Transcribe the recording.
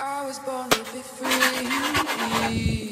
I was born to be free.